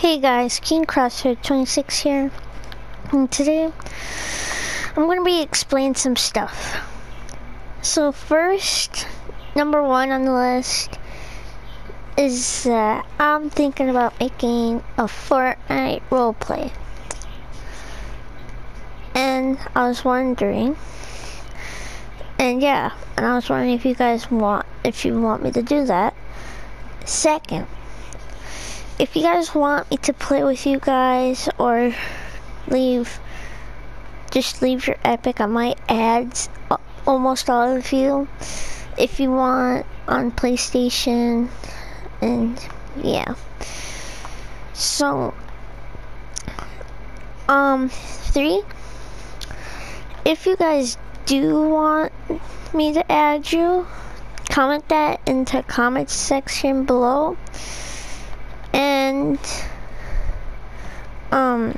Hey guys, King Crosshair 26 here, and today I'm going to be explaining some stuff. So first, number one on the list is that I'm thinking about making a Fortnite roleplay. And I was wondering, and yeah, and I was wondering if you guys want, if you want me to do that. Second, if you guys want me to play with you guys or leave just leave your epic I might add almost all of you if you want on PlayStation and yeah. So um three if you guys do want me to add you comment that into comment section below and um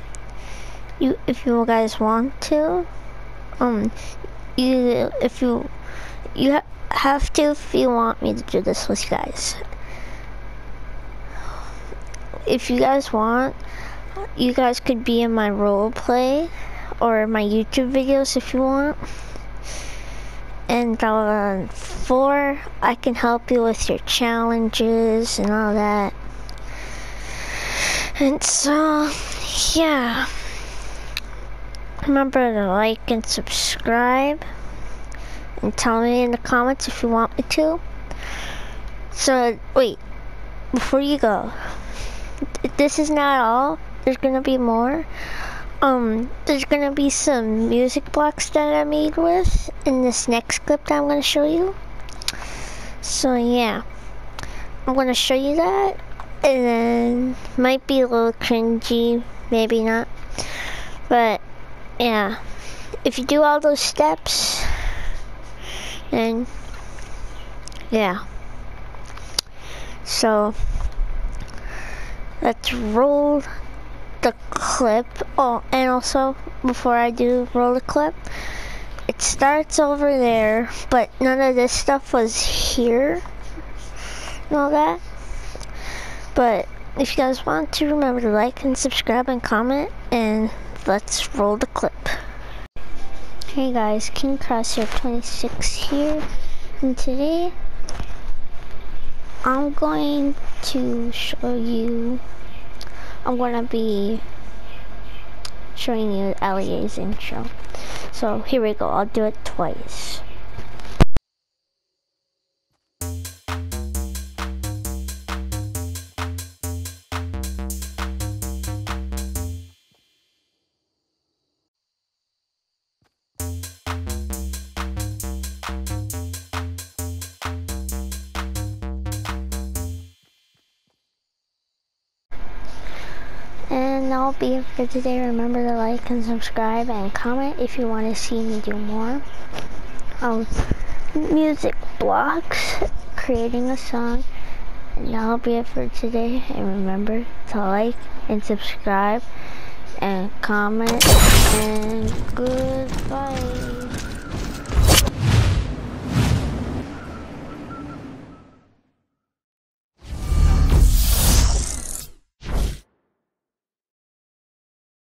you if you guys want to um you if you you ha have to if you want me to do this with you guys. If you guys want you guys could be in my role play or my YouTube videos if you want. And uh, four I can help you with your challenges and all that and so, yeah. Remember to like and subscribe. And tell me in the comments if you want me to. So, wait. Before you go. This is not all. There's gonna be more. Um, there's gonna be some music blocks that I made with in this next clip that I'm gonna show you. So yeah, I'm gonna show you that and then might be a little cringy, maybe not. But yeah, if you do all those steps, then yeah. So let's roll the clip. Oh, and also before I do roll the clip, it starts over there, but none of this stuff was here and all that. But if you guys want to, remember to like and subscribe and comment, and let's roll the clip. Hey guys, King Crosshair 26 here, and today I'm going to show you, I'm going to be showing you LEA's intro. So here we go, I'll do it twice. And that'll be it for today. Remember to like and subscribe and comment if you want to see me do more. Um, music blocks, creating a song. And that'll be it for today. And remember to like and subscribe and comment and goodbye.